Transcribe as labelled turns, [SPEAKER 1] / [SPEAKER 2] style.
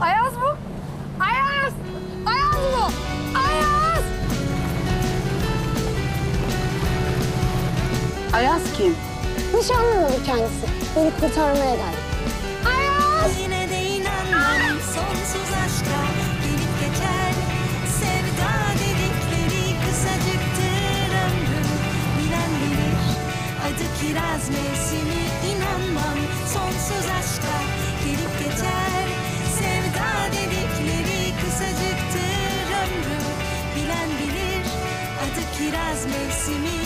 [SPEAKER 1] Ayaz bu. Ayaz! Ayaz bu! Ayaz! Ayaz kim?
[SPEAKER 2] Nişanlı oldu kendisi. Beni kurtarmaya geldi. Ayaz!
[SPEAKER 3] Yine de inanmam sonsuz aşka kiraz mevsimi inanmam. Kiraz mevsimi